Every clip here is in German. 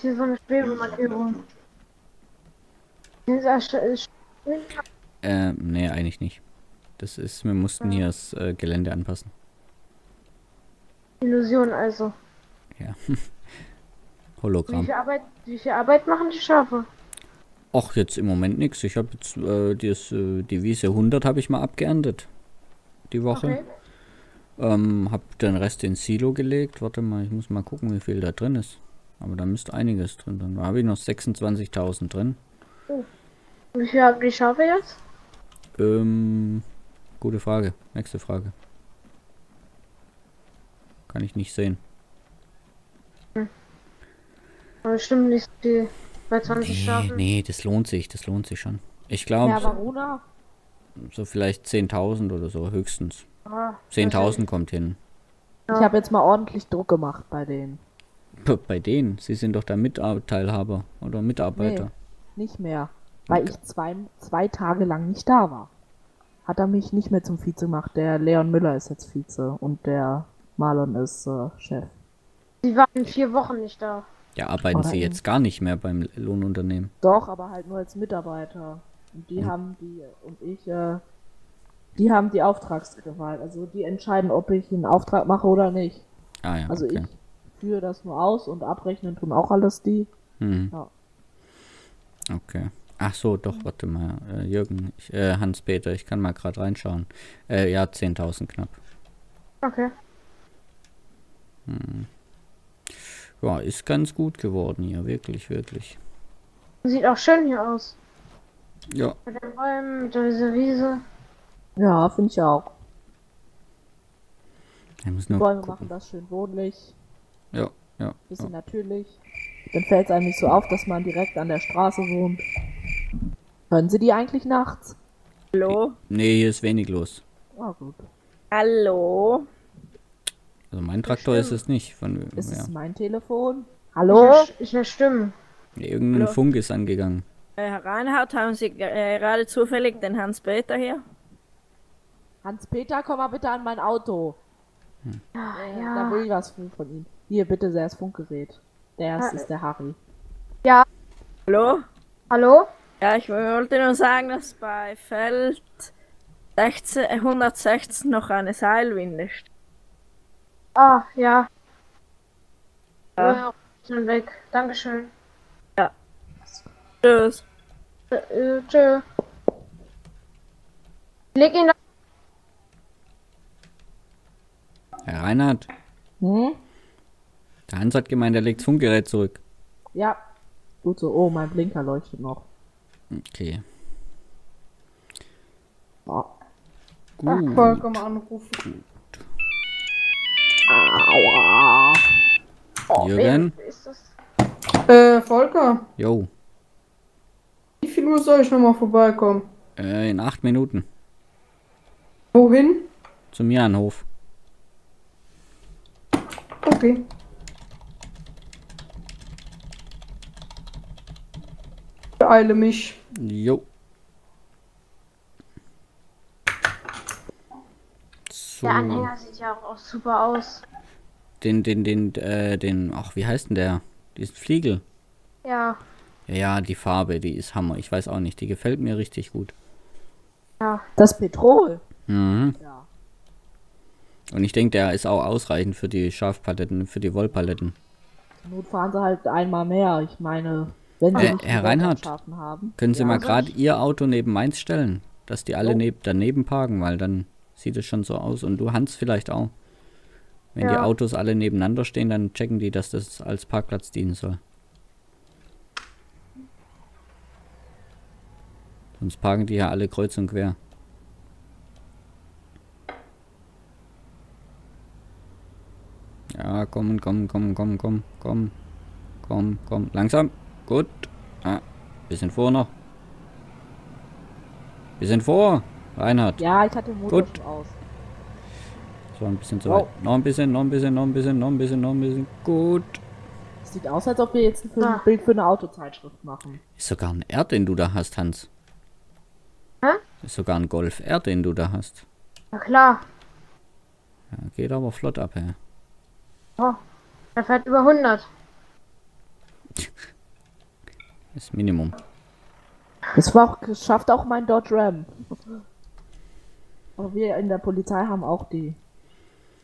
ist hier so eine Schwebemarkierung. Hier ist er sch- sch- Äh, nee, eigentlich nicht. Das ist, wir mussten hier das äh, Gelände anpassen. Illusion also. Ja. Wie Hologramm. viel Arbeit, wie viel Arbeit machen die Schafe? Ach, jetzt im Moment nichts. Ich habe jetzt äh, das, äh, die Wiese 100 habe ich mal abgeerntet. Die Woche. Okay. Ähm, hab den Rest ins Silo gelegt. Warte mal, ich muss mal gucken, wie viel da drin ist. Aber da müsste einiges drin sein. Da habe ich noch 26.000 drin. Wie viel haben die Schafe jetzt? Ähm, gute Frage. Nächste Frage. Kann ich nicht sehen. Aber bestimmt nicht so viel. Bei 20 Nee, Schafen. nee, das lohnt sich. Das lohnt sich schon. Ich Ja, glaube, aber Runa, so vielleicht 10.000 oder so höchstens. Ah, 10.000 kommt hin. ich habe jetzt mal ordentlich Druck gemacht bei denen. Bei denen. Sie sind doch der Mitteilhaber oder Mitarbeiter. Nicht mehr. Weil ich zwei, zwei Tage lang nicht da war. Hat er mich nicht mehr zum Vize gemacht. Der Leon Müller ist jetzt Vize und der Marlon ist äh, Chef. Sie waren vier Wochen nicht da. Ja, arbeiten Oder sie jetzt gar nicht mehr beim Lohnunternehmen. Doch, aber halt nur als Mitarbeiter. Und die Hm. haben die und ich, äh, die haben die Auftragsgewalt. Also die entscheiden, ob ich einen Auftrag mache oder nicht. Ah ja, Also okay. ich führe das nur aus und abrechnen tun auch alles die. Mhm. Ja. Okay. Ach so, doch, warte mal. Äh, Jürgen, ich, äh, Hans-Peter, ich kann mal gerade reinschauen. Äh, ja, 10.000 knapp. Okay. Ja, ist ganz gut geworden hier, wirklich, wirklich. Sieht auch schön hier aus. Ja, Mit den Bäumen, mit dieser Wiese. Ja, finde ich auch. ich muss Die nur Bäume gucken. machen das schön wohnlich, Ja, ja. bisschen ja. natürlich. Dann fällt es einem nicht so auf, dass man direkt an der Straße wohnt. Hören Sie die eigentlich nachts? Hallo? Nee, hier ist wenig los. Ah, gut. Hallo? Also mein Traktor ist es nicht. Von, Ist ja. es mein Telefon? Hallo? höre ich hör Stimmen. Nee, Irgendein Hallo? Funk ist angegangen. Äh, Herr Reinhardt, haben Sie äh, gerade zufällig den Hans-Peter hier? Hans-Peter, komm mal bitte an mein Auto. Ja, Äh, ja. Da will ich was von von ihm. Hier, bitte, das Funkgerät. Der Ah, ist der Harry. Hallo? Hallo? Ja, ich wollte nur sagen, dass bei Feld 16, äh, 116 noch eine Seilwinde steht. Ah, ja. Ja. Ja, schon weg. Dankeschön. Tschüss. Äh, äh, tschö. Leg ihn Herr Reinhard, Hm? Der Hans hat gemeint, er legt das Funkgerät zurück. Ja. Gut so. Oh, mein Blinker leuchtet noch. Okay. Oh. Gut. vollkommen anrufen. Aua. Jürgen? Wer ist das? Äh, Volker, Jo. wie viel Uhr soll ich nochmal vorbeikommen? Äh, in acht Minuten. Wohin? Zum Jahnhof. Okay. Beeile mich. Jo. So. Der Anhänger sieht ja auch, auch super aus. Den, den, den, äh, den, ach, wie heißt denn der? Diesen Fliegel. Ja, Ja, ja, die Farbe, die ist Hammer. Ich weiß auch nicht, die gefällt mir richtig gut. ja. Das Petrol. Mhm. Ja. Und ich denke, der ist auch ausreichend für die Schafpaletten, für die Wollpaletten. Zur Not fahren sie halt einmal mehr. Ich meine, wenn sie Äh, Herr die Reinhardt, haben. Können Sie Ja, mal gerade? Ihr Auto neben meins stellen, dass die alle neb daneben parken, weil dann sieht es schon so aus. Und du Hans vielleicht auch. Wenn die Ja. Autos alle nebeneinander stehen, dann checken die, dass das als Parkplatz dienen soll. Sonst parken die ja alle kreuz und quer. Ja, komm, komm, komm, komm, komm, komm, komm, komm, langsam, gut. Ah, bisschen vor noch. Bisschen vor, Reinhard. Ja, ich hatte Motor Gut. schon aus. So ein bisschen zu Wow. weit. Noch ein bisschen, noch ein bisschen, noch ein bisschen, noch ein bisschen, noch ein bisschen. Gut. Sieht aus, als ob wir jetzt ein Ah. Bild für eine Autozeitschrift machen. Ist sogar ein R, den du da hast, Hans. Hä? Ist sogar ein Golf R, den du da hast. Na klar. Ja, geht aber flott ab, hä? Oh, er fährt über 100. Das Minimum. Das war auch, schafft auch mein Dodge Ram. Aber wir in der Polizei haben auch die.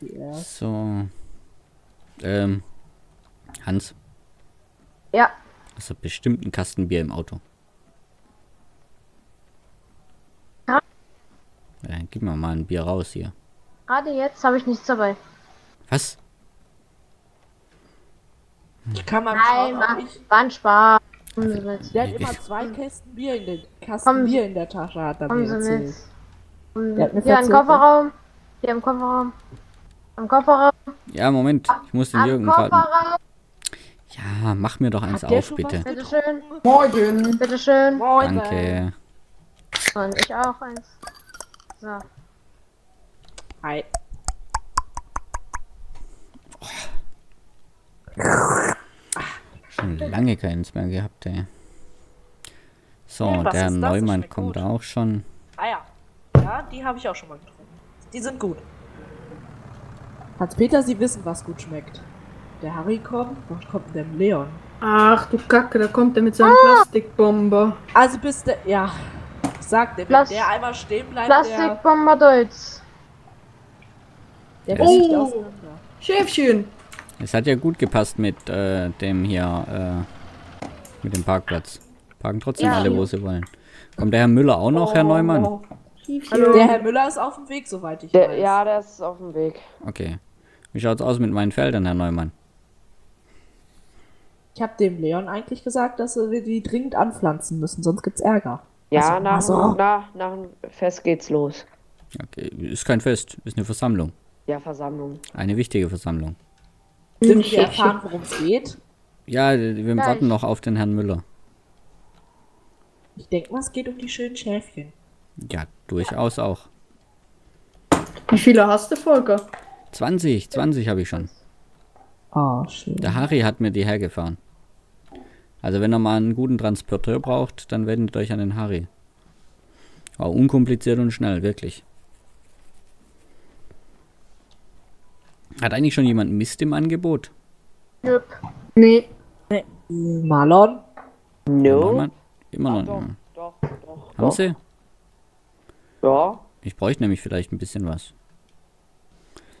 die. So. Ähm. Hans, Ja, hast du bestimmt einen Kasten Bier im Auto? Ja. Ja, gib mir mal ein Bier raus hier. gerade jetzt habe ich nichts dabei. Was? Ich kann mal Nein, schauen, war, ich. war ein Spaß. Kommen Sie mit. Der hat immer zwei Kästen Bier in den Kasten Kommen Bier in der Tasche, hat er Kommen mir Sie erzählt. mit. Kommen Der hat mir Sie- Hier im ne? Kofferraum. Hier im Kofferraum. Am Kofferraum. Ja, Moment. Ich muss den Am Jürgen. Kofferraum. Ja, mach mir doch eins Hat auf, bitte. was Bitteschön. Morgen. Bitteschön. Moin, Danke. Und ich auch eins. So. Hi. Schon lange keins mehr gehabt, ey. So, was der Neumann kommt gut. auch schon. Ah ja. Ja, die habe ich auch schon mal getrunken. Die sind gut. Hans-Peter, Sie wissen, was gut schmeckt. Der Harry kommt, was kommt denn der Leon? Ach du Kacke, da kommt er mit seinem Plastikbomber. Also bist du, ja, ich sagte, wenn der einmal stehen bleibt, der, Plastikbomber Deutsch. der Oh. Schäfchen. Es hat ja gut gepasst mit äh, dem hier, äh, mit dem Parkplatz. Parken trotzdem Ja. alle, wo sie wollen. Kommt der Herr Müller auch noch, Herr Neumann? Oh. Schäfchen. Der Herr Müller ist auf dem Weg, soweit ich Der, weiß. ja, der ist auf dem Weg. Okay. Wie schaut's aus mit meinen Feldern, Herr Neumann? Ich habe dem Leon eigentlich gesagt, dass wir die dringend anpflanzen müssen, sonst gibt's Ärger. Ja, Also, nach, also- nach, nach dem Fest geht's los. Okay. Ist kein Fest, ist eine Versammlung. Ja, Versammlung. Eine wichtige Versammlung. Dürfen wir Schäfchen. erfahren, worum es geht? Ja, wir Gleich. warten noch auf den Herrn Müller. Ich denke mal, es geht um die schönen Schäfchen. Ja, durchaus auch. Wie viele hast du, Volker? 20, 20 habe ich schon. Oh, schön. Der Harry hat mir die hergefahren. Also wenn ihr mal einen guten Transporteur braucht, dann wendet euch an den Harry. War unkompliziert und schnell, wirklich. Hat eigentlich schon jemand Mist im Angebot? Nöp. Nee. Marlon? No. Neumann? Immer noch Doch, nicht. doch, doch. Haben doch. sie? Ja. Ich bräuchte nämlich vielleicht ein bisschen was.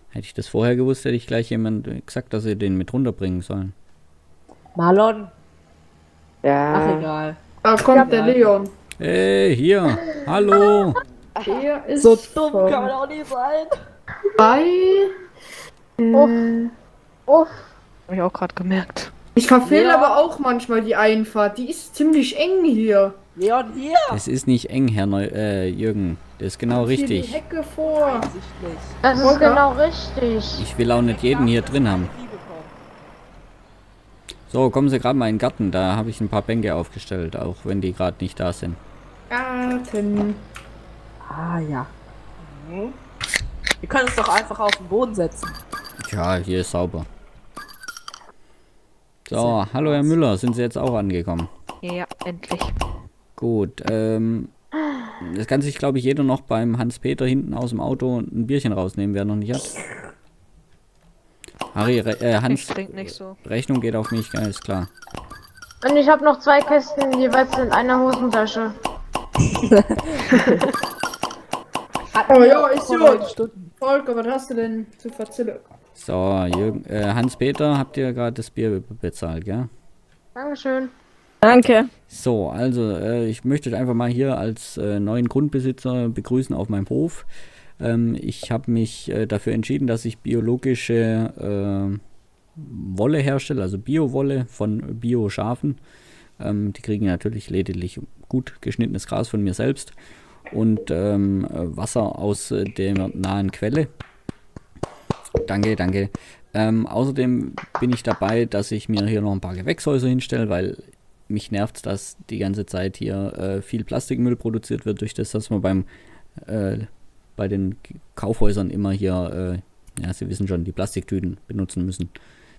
Hätte ich das vorher gewusst, hätte ich gleich jemand gesagt, dass sie den mit runterbringen sollen. Marlon? Ach, Ja. egal. Da kommt der Leon. Hey, hier! Hallo! Der ist So dumm kann man auch nicht sein. bei. Uff. Uff. Hab ich auch gerade gemerkt. Ich verfehle Ja. aber auch manchmal die Einfahrt. Die ist ziemlich eng hier. Leon, hier! Es ist nicht eng, Herr Neu äh, Jürgen. Das ist genau Hier die richtig. Hecke vor. Das ist genau richtig. Ich will auch nicht jeden hier drin haben. So, kommen Sie gerade mal in den Garten. Da habe ich ein paar Bänke aufgestellt, auch wenn die gerade nicht da sind. Garten. Ah, ja. Mhm. Wir können uns doch einfach auf den Boden setzen. Ja, hier ist sauber. So, hallo Herr Müller, sind Sie jetzt auch angekommen? Ja, endlich. Gut, ähm, das kann sich, glaube ich, jeder noch beim Hans-Peter hinten aus dem Auto ein Bierchen rausnehmen, wer noch nicht hat. Harry, Re äh, Hans, so. Rechnung geht auf mich, ist klar. Und ich habe noch zwei Kästen jeweils in einer Hosentasche. Oh ja, ich neun Stunden. Volker, was hast du denn zu verzählen? So, Jürgen, äh, Hans-Peter, habt ihr gerade das Bier be- bezahlt, gell? Dankeschön. Danke. So, also äh, ich möchte euch einfach mal hier als äh, neuen Grundbesitzer begrüßen auf meinem Hof. Ähm, ich habe mich äh, dafür entschieden, dass ich biologische äh, Wolle herstelle, also Bio-Wolle von Bio-Schafen. Ähm, die kriegen natürlich lediglich gut geschnittenes Gras von mir selbst und ähm, äh, Wasser aus äh, der nahen Quelle. Danke, danke. Ähm, außerdem bin ich dabei, dass ich mir hier noch ein paar Gewächshäuser hinstelle, weil mich nervt, dass die ganze Zeit hier äh, viel Plastikmüll produziert wird, durch das, dass man beim äh, bei den Kaufhäusern immer hier, äh, ja, Sie wissen schon, die Plastiktüten benutzen müssen.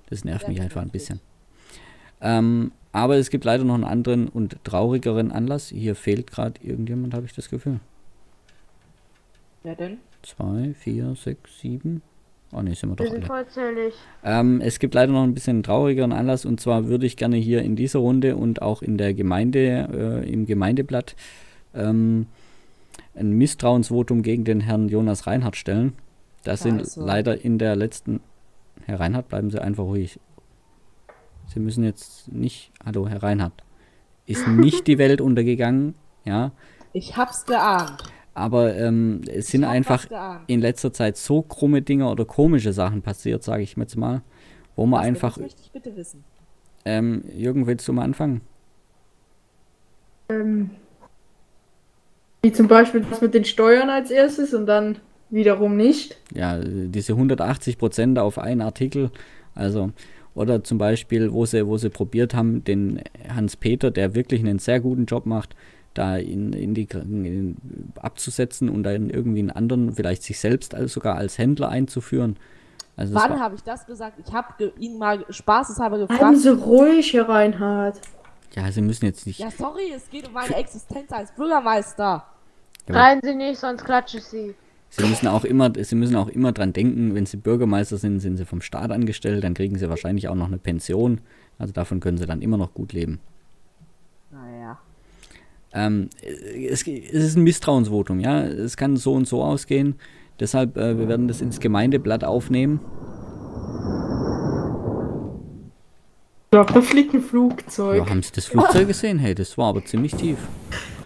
Das nervt mich einfach ein bisschen. Ähm, aber es gibt leider noch einen anderen und traurigeren Anlass. Hier fehlt gerade irgendjemand, habe ich das Gefühl. Wer denn? Zwei, vier, sechs, sieben. Oh ne, sind wir Wir doch sind alle. vollzählig. Ähm, es gibt leider noch ein bisschen traurigeren Anlass und zwar würde ich gerne hier in dieser Runde und auch in der Gemeinde, äh, im Gemeindeblatt, ähm, ein Misstrauensvotum gegen den Herrn Jonas Reinhardt stellen. Da sind Scheiße. leider in der letzten. Herr Reinhardt, bleiben Sie einfach ruhig. Sie müssen jetzt nicht. Hallo, Herr Reinhardt. Ist nicht die Welt untergegangen, ja. Ich hab's geahnt. Aber ähm, es sind einfach in letzter Zeit so krumme Dinge oder komische Sachen passiert, sage ich mir jetzt mal, wo man Was einfach. Das möchte ich bitte wissen. Ähm, Jürgen, willst du mal anfangen? Ähm, wie zum Beispiel das mit den Steuern als erstes und dann wiederum nicht. Ja, diese 180 Prozent auf einen Artikel, also oder zum Beispiel, wo sie, wo sie probiert haben, den Hans-Peter, der wirklich einen sehr guten Job macht, da in, in die in, abzusetzen und dann irgendwie einen anderen, vielleicht sich selbst als, sogar als Händler einzuführen. Also Wann habe ich das gesagt? Ich habe ihn mal spaßeshalber Bleiben gefragt. Sie ruhig, Herr Reinhardt. ja, sie müssen jetzt nicht. Ja, sorry, es geht um meine Existenz als Bürgermeister. Ja. Sie nicht, sonst klatsche ich Sie. Sie müssen auch immer, sie müssen auch immer dran denken, wenn sie Bürgermeister sind, sind sie vom Staat angestellt, dann kriegen sie wahrscheinlich auch noch eine Pension. Also davon können sie dann immer noch gut leben. Ähm, es, es ist ein Misstrauensvotum, ja. Es kann so und so ausgehen. Deshalb, äh, wir werden das ins Gemeindeblatt aufnehmen. Glaube, da fliegt ein Flugzeug. Ja, haben Sie das Flugzeug gesehen? Hey, das war aber ziemlich tief.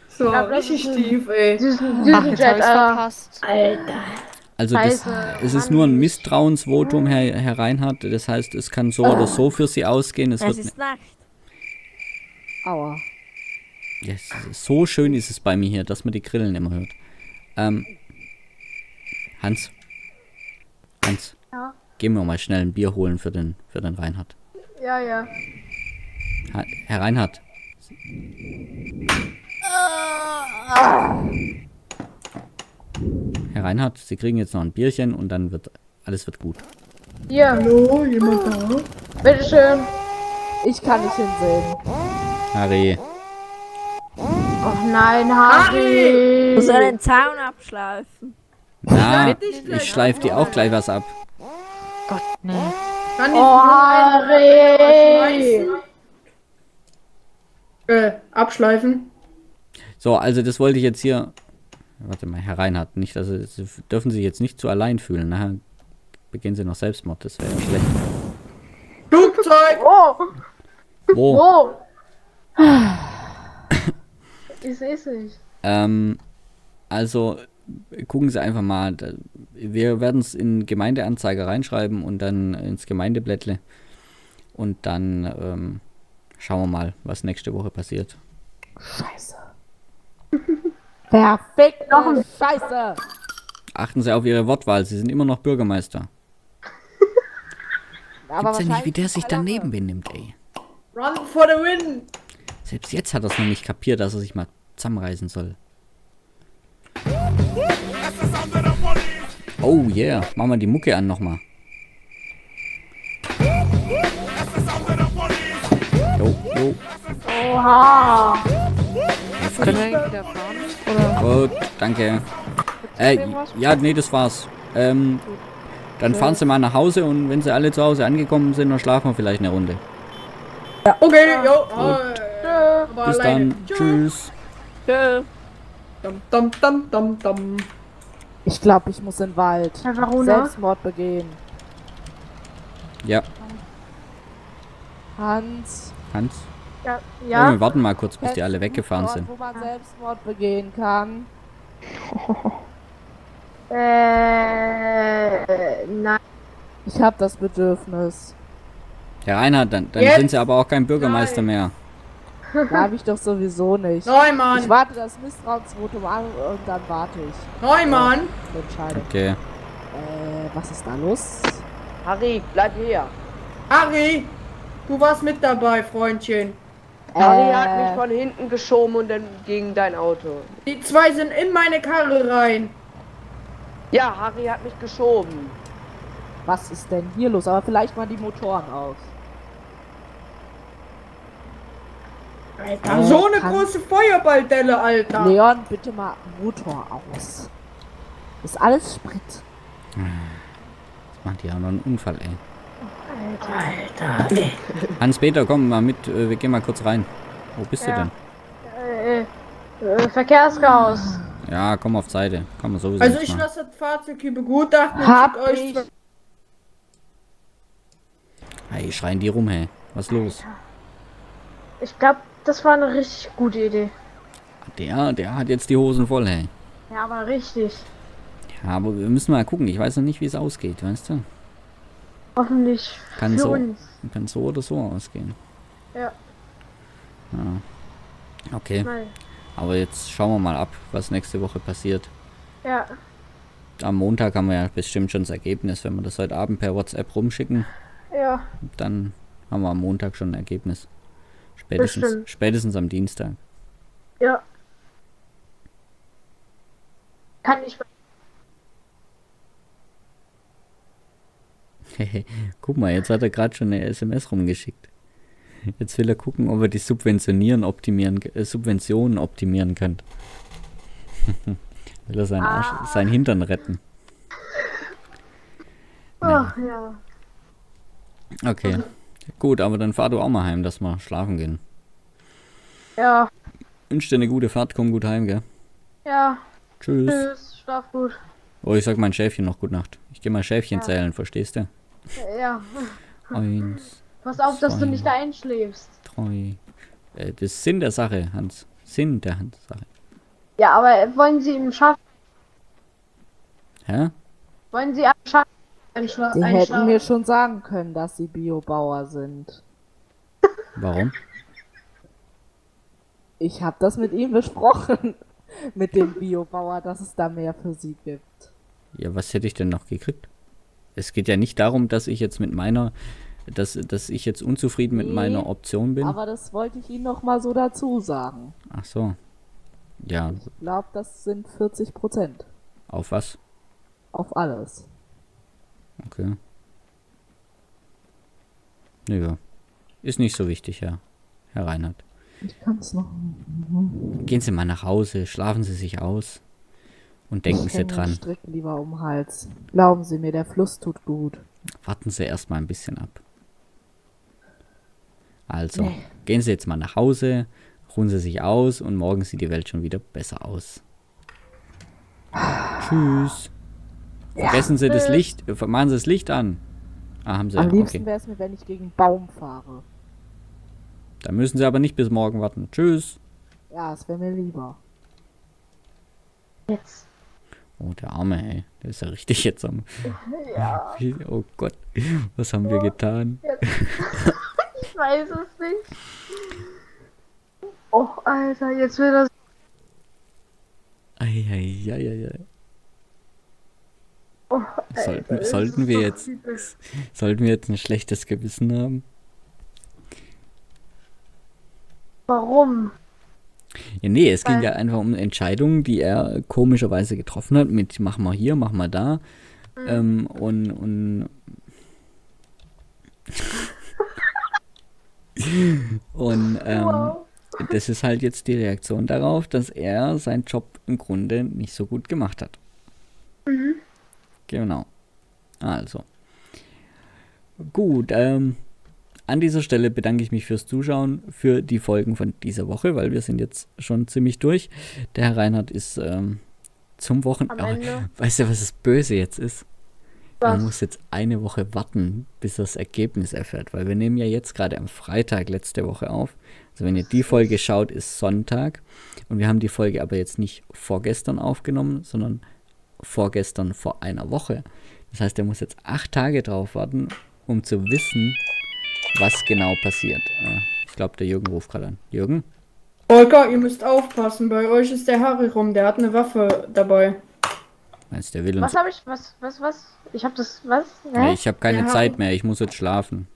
So, das richtig tief, ey. Ach, jetzt Jet, hab ich's Alter. verpasst. Alter. Also das, es ist nur ein Misstrauensvotum, Herr, Herr Reinhardt. Das heißt, es kann so oder so für Sie ausgehen. Es Es wird ist Nacht. Aua. Ja, es ist- so schön ist es bei mir hier, dass man die Grillen immer hört. Ähm, Hans. Hans. Ja? Gehen wir mal schnell ein Bier holen für den, für den Reinhard. Ja, ja. Ha Herr Reinhard. Herr Reinhard, Sie kriegen jetzt noch ein Bierchen und dann wird alles wird gut. Hier, Hallo, jemand da? bitteschön. Ich kann nicht hinsehen. Harry. Nein, Harry. Muss er den Zaun abschleifen? Na, ich schleife dir auch gleich was ab. Gott, nee. Kann Oh, Harry. äh, abschleifen? So, also das wollte ich jetzt hier. Warte mal, Herr Reinhardt, nicht, dass Sie, Sie dürfen sich jetzt nicht zu allein fühlen. Nachher begehen Sie noch Selbstmord, das wäre ja schlecht. Flugzeug! Oh, Wo? oh. Ich seh's nicht. Ähm, also gucken Sie einfach mal. Wir werden es in Gemeindeanzeige reinschreiben und dann ins Gemeindeblättle. Und dann ähm, schauen wir mal, was nächste Woche passiert. Scheiße. Perfekt. Noch ein Scheiße. Achten Sie auf Ihre Wortwahl, Sie sind immer noch Bürgermeister. Aber Gibt's ja nicht, wie der sich daneben benimmt, ey. Run for the win! Selbst jetzt hat er es noch nicht kapiert, dass er sich mal zusammenreißen soll. Oh yeah, machen wir die Mucke an nochmal. Jo, jo. Oha. Oder? Gut, danke. Äh, ja, nee, das war's. Ähm, dann fahren Sie mal nach Hause und wenn Sie alle zu Hause angekommen sind, dann schlafen wir vielleicht eine Runde. Okay, jo. Aber Bis alleine. dann. Tschüss. Tschö. Dum, dum, dum, dum, dum. Ich glaube, ich muss in den Wald. Herr Varuna. Selbstmord begehen. Ja, Hans. Hans. Ja, Ja. ja. wir warten mal kurz, bis die alle weggefahren einen sind. Ort, Wo man Selbstmord begehen kann. Äh, nein. Ich habe das Bedürfnis. Herr Reinhard, dann, dann sind Sie aber auch kein Bürgermeister mehr. Habe ich doch sowieso nicht. Ich Neumann! warte das Misstrauensvotum an und dann warte ich. Neumann! Die Entscheidung. Okay. Äh, was ist da los? Harry, bleib hier. Harry! Du warst mit dabei, Freundchen. Harry hat Äh, mich von hinten geschoben und dann gegen dein Auto. Die zwei sind in meine Karre rein. Ja, Harry hat mich geschoben. Was ist denn hier los? Aber vielleicht mal die Motoren aus. Alter, Äh, so eine kann- große Feuerballdelle, Alter. Leon, bitte mal Motor aus. Ist alles Sprit. Machen die auch noch einen Unfall, ey. Alter. Hans-Peter, komm mal mit, äh, wir gehen mal kurz rein. Wo bist Ja. du denn? Äh, äh, Verkehrschaos. Ja, komm auf Seite. Komm mal sowieso Also ich lasse das Fahrzeug hier begutachten und Hab schicke euch Hey, schreien die rum, hey. Was ist los? Ich glaube, das war eine richtig gute Idee. Der, der hat jetzt die Hosen voll, hey. Ja, aber richtig. Ja, aber wir müssen mal gucken. Ich weiß noch nicht, wie es ausgeht, weißt du? Hoffentlich Kann so. uns. Kann so oder so ausgehen. Ja. Ja. Okay, Nein. aber jetzt schauen wir mal ab, was nächste Woche passiert. Ja, Am Montag haben wir ja bestimmt schon das Ergebnis. Wenn wir das heute Abend per WhatsApp rumschicken, ja, dann haben wir am Montag schon ein Ergebnis. Spätestens, spätestens am Dienstag. ja. Kann ich. Guck mal, jetzt hat er gerade schon eine SMS rumgeschickt. Jetzt will er gucken, ob er die Subventionieren optimieren, äh, Subventionen optimieren kann. will er seinen, Arsch, Ah. seinen Hintern retten. Ach ja. Okay. Gut, aber dann fahr du auch mal heim, dass wir schlafen gehen. Ja, Wünsch dir eine gute Fahrt, komm gut heim, gell? ja. Tschüss. Tschüss, schlaf gut. Oh, ich sag mein Schäfchen noch gute Nacht. Ich geh mal Schäfchen Ja. zählen, verstehst du? Ja. Eins, Pass auf, dass du Zwei. nicht einschläfst. drei. Äh, das ist Sinn der Sache, Hans. Sinn der Hans Sache. Ja, aber wollen sie im Schaff. Hä? Wollen sie am Schaff einschla Die hätten mir schon sagen können, dass sie Biobauer sind. Warum? Ich habe das mit ihm besprochen. mit dem Biobauer, dass es da mehr für sie gibt. Ja, was hätte ich denn noch gekriegt? Es geht ja nicht darum, dass ich jetzt mit meiner, dass, dass ich jetzt unzufrieden mit Nee, meiner Option bin. Aber das wollte ich Ihnen noch mal so dazu sagen. Ach so. Ja, Ich glaube, das sind 40 Prozent auf was? auf alles. Okay. Ja. Ist nicht so wichtig, ja. Herr Reinhardt. Ich kann es noch. Gehen Sie mal nach Hause, schlafen Sie sich aus und denken ich Sie häng den dran. Strick lieber um den Hals. Glauben Sie mir, der Fluss tut gut. Warten Sie erstmal ein bisschen ab. Also, Nee. gehen Sie jetzt mal nach Hause, ruhen Sie sich aus und morgen sieht die Welt schon wieder besser aus. Tschüss. Vergessen Sie das Licht, äh, machen Sie das Licht an. Ah, haben Sie, Am liebsten okay. wäre es mir, wenn ich gegen einen Baum fahre. Da müssen Sie aber nicht bis morgen warten. Tschüss. Ja, es wäre mir lieber. Jetzt. Oh, der Arme, ey. Der ist ja richtig jetzt am. Wie- Oh Gott. Was haben wir getan? Ich weiß es nicht. Oh, Alter, jetzt will das. Eieieiei. Oh, Sollten, Alter, sollten das wir jetzt. Sollten wir jetzt ein schlechtes Gewissen haben? Warum? Ja, nee, es ging Weil- ja einfach um Entscheidungen, die er komischerweise getroffen hat, mit machen wir hier, machen wir da. Mhm. Ähm, und, und und ähm, Wow. das ist halt jetzt die Reaktion darauf, dass er seinen Job im Grunde nicht so gut gemacht hat. Genau. Also. Gut, ähm, an dieser Stelle bedanke ich mich fürs Zuschauen, für die Folgen von dieser Woche, weil wir sind jetzt schon ziemlich durch. Der Herr Reinhardt ist ähm, zum Wochenende. Ende. weißt du, was das Böse jetzt ist? Was? muss jetzt eine Woche warten, bis er das Ergebnis erfährt, weil wir nehmen ja jetzt gerade am Freitag letzte Woche auf. Also wenn ihr die Folge schaut, ist Sonntag und wir haben die Folge aber jetzt nicht vorgestern aufgenommen, sondern vorgestern vor einer Woche. Das heißt, er muss jetzt acht Tage drauf warten, um zu wissen, was genau passiert. Ich glaube, der Jürgen ruft gerade an. Jürgen? Volker, ihr müsst aufpassen, bei euch ist der Harry rum, der hat eine Waffe dabei. Meinst du, der will uns... Was habe ich? Was, was, was? Ich habe das. Was? Nee, ich habe keine Ja. Zeit mehr, ich muss jetzt schlafen.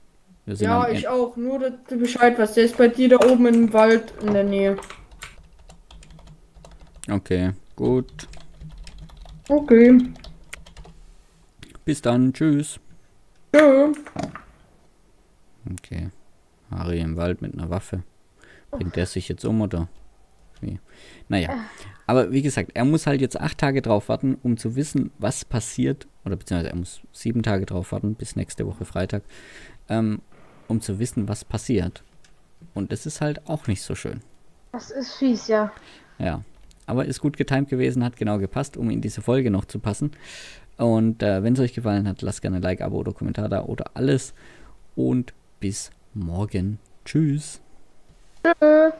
Wir sind Ja, ich Ende. auch, nur dass du Bescheid weißt, der ist bei dir da oben im Wald in der Nähe. Okay, gut. Okay. Bis dann, tschüss. Tschö. Okay. Harry im Wald mit einer Waffe. Bringt der sich jetzt um oder? Wie? Naja. Aber wie gesagt, er muss halt jetzt acht Tage drauf warten, um zu wissen, was passiert. Oder beziehungsweise er muss sieben Tage drauf warten, bis nächste Woche Freitag, ähm, um zu wissen, was passiert. Und das ist halt auch nicht so schön. Das ist fies, ja. Ja. Aber ist gut getimt gewesen, hat genau gepasst, um in diese Folge noch zu passen. Und äh, wenn es euch gefallen hat, lasst gerne ein Like, Abo oder Kommentar da oder alles. Und bis morgen. Tschüss. Tschö.